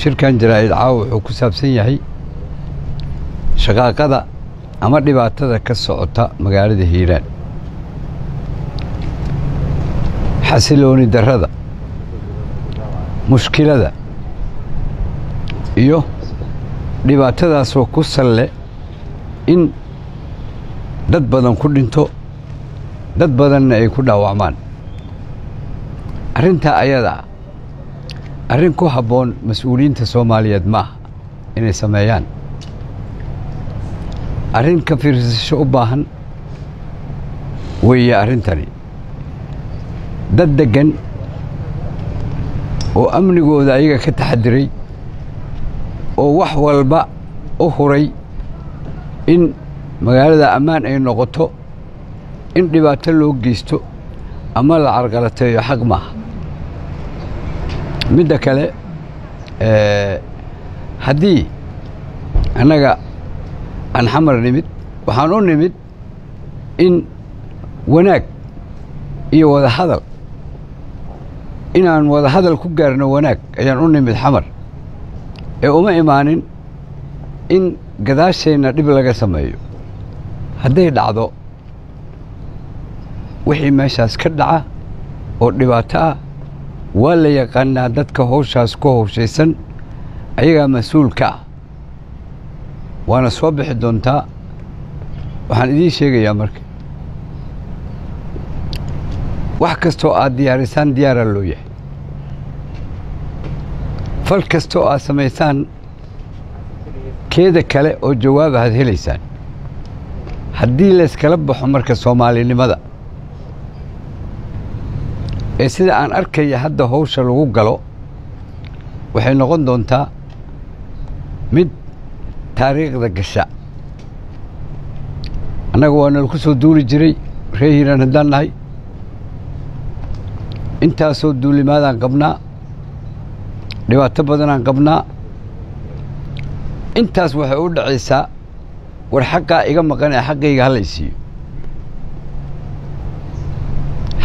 shirkan jaraa'id caawa wuxuu ku saabsan yahay shaqaaqada ama dhibaatada ka socota magaalada hiiraan xasilooni darrada mushkilada iyo dhibaatadaasoo ku salle in dad badan ku dhinto dad badanna ay ku dhaawacmaan. Arrintaa ayada ah arrin ku habboon mas'uuliyiinta soomaaliyeed ma aha inay sameeyaan. Arrin ka fiirsasho u baahan weeye arrintani. Dad deggan oo amnigooda ayaga ka taxadiray oo wax walba u huray in magaalada ammaan ay noqoto in dhibaato loo geysto ama la carqalateeyo xaq maaha midda kale haddii annaga aan xamar nimid waxaan u nimid in wanaag iyo wada hadal inaan wada hadal ku gaarno wanaag ayaan u nimid xamar ee uma imaanin in gadaasheenna dhib laga sameeyo. Hadday dhacdo wixii meeshaas ka dhaca oo dhibaato ah waa la yaqaanaa dadka howshaas ku howshaysan ayagaa mas'uul ka ah waana soo bixi doontaa. Waxaan idiin sheegayaa marka. Wax kastoo aad diyaarisaan diyaaraa loo yahay. Fal kastoo aad samaysaan keeda kale oo jawaab aad helaysaan. Haddii layskala baxo marka soomaalinimada ee sida aan arkaya hadda howsha lagu galo waxay noqon doontaa mid taariikhda gasha. Annaga waa nalaku soo duuli jiray ree hiiraan haddaan nahay. Intaasoo duulimaadaan qabnaa dhibaato badanaan qabnaa. Intaas waxay u dhacaysaa war xaqaa iga maqan ee xaqayga hala isiiyo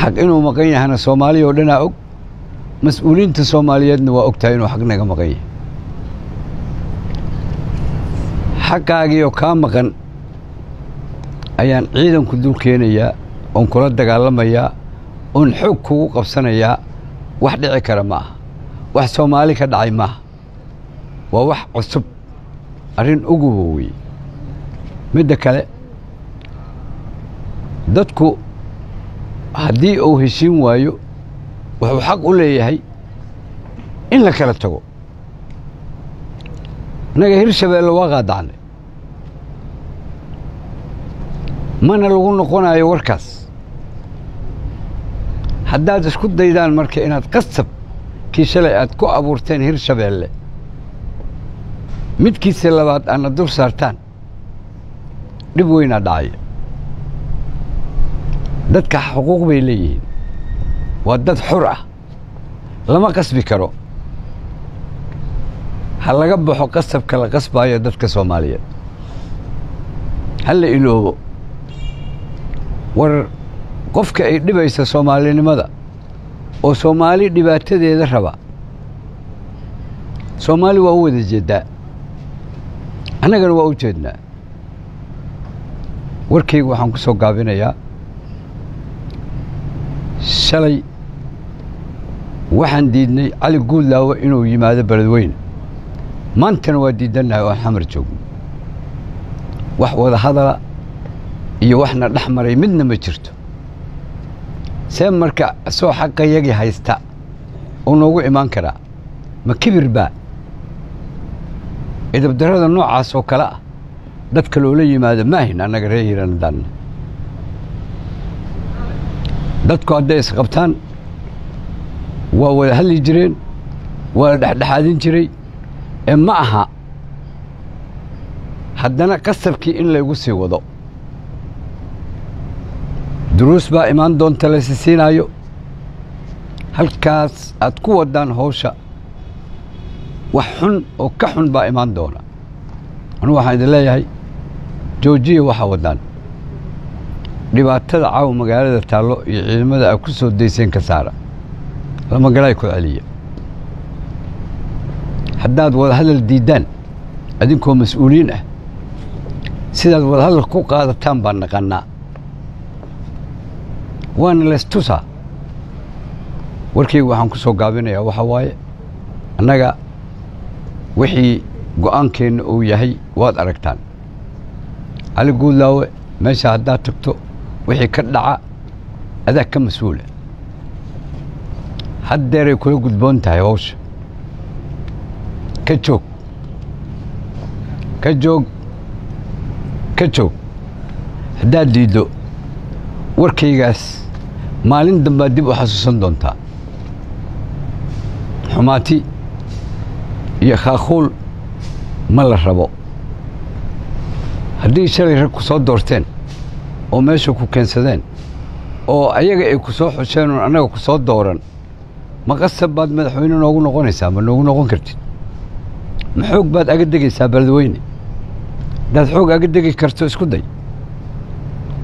xaq inuu maqan yahana soomaaliya oo dhanaa og. Mas'uuliyiinta soomaaliyeedna waa og tahay inuu xaq naga maqan yahay. Xaqaagiioo kaa maqan ayaan ciidanku dul keenayaa oon kula dagaalamayaa oon xoog kugu qabsanayaa wax dhici kara ma aha. Wax soomaali ka dhacay maaha waa wax cusub. Arrin uguba weye midda kale dadku haddii uu heshiin waayo wuxuu xaq u leeyahay in la kala tago. Innaga hirshabeelle waa qaadacnay mana lagu noqonayo warkaas. Haddaad isku daydaan marka inaad qasab kii shalay aad ku abuurteen hirshabeelle midkiisa labaad aadna dul saartaan. Dhib weynaa dhacaya dadka xuquuq bay leeyihiin. Waa dad xur ah. Lama qasbi karo. Ha laga baxo qasabka la qasbaayo dadka soomaaliyeed. Ha la iloobo. War qofka ay dhibaysa soomaalinimada oo soomaali dhibaatadeeda raba soomaali waa u wada jeeddaa. Annagana waa u jeednaa. Warkayga waxaan ku soo gaabinayaa shalay. Waxaan diidnay cali guudlaawo inuu yimaado beledweyne maantana waa diidannahay oon xamar joogno. Wax wada hadala iyo waxna dhex maray midna ma jirto. See marka soo xaqayagii haysta uu noogu imaan karaa. Ma kibir baa? Idabdarrada noocaas oo kale ah dadka loola yimaado maahin annaga ree hiiraan haddaanna dadku hadday isqabtaan waa wada hadli jireen waa la dhexdhexaadin jiray. Ee ma aha haddana qasabkii in laygu sii wado. Duruus baa imaan doonta laysi siinaayo. Halkaas aad ku waddaan hawsha wax xun oo ka xun baa imaan doona. Anugu waxaan idin leeyahay joojiya waxaa waddaan dhibaatada caawa magaalada taallo iyo ciidamada aad ku soo dayseen ka saara. Lamagalaay ku celiya haddaad wadahadal diiddaan adinkoo mas'uuliyiin ah sidaad wadahadal ku qaadataan baan naqannaa waana laystusaa warkayga waxaan ku soo gaabinayaa waxaa waaye annaga wixii go'aankeenna uu yahay waad aragtaan. Cali guudlaawe meesha haddaad tagto wixii ka dhaca adaa ka mas'uula haddeeray kula gudboon tahay hawsha ka joog ka joog ka joog haddaad diiddo warkaygaas maalin dambaad dib u xasuusan doontaa xumaati iyo khaakhuul ma la rabo haddii shalay rag ku soo doorteen oo meesha ku keensadeen oo ayaga ay ku soo xusheen oon annaga ku soo dooran ma qasab baad madaxweyne noogu noqonaysaa ma noogu noqon kartid? Ma xoog baad aga degaysaa beledweyne? Haddaad xoog aga degi karto isku day?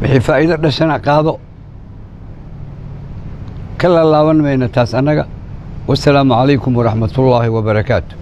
Wixii faa'iido dhashana qaado? Ka laalaaban mayna taas annaga wasalaamu calaykum waraxmatullaahi wabarakaatu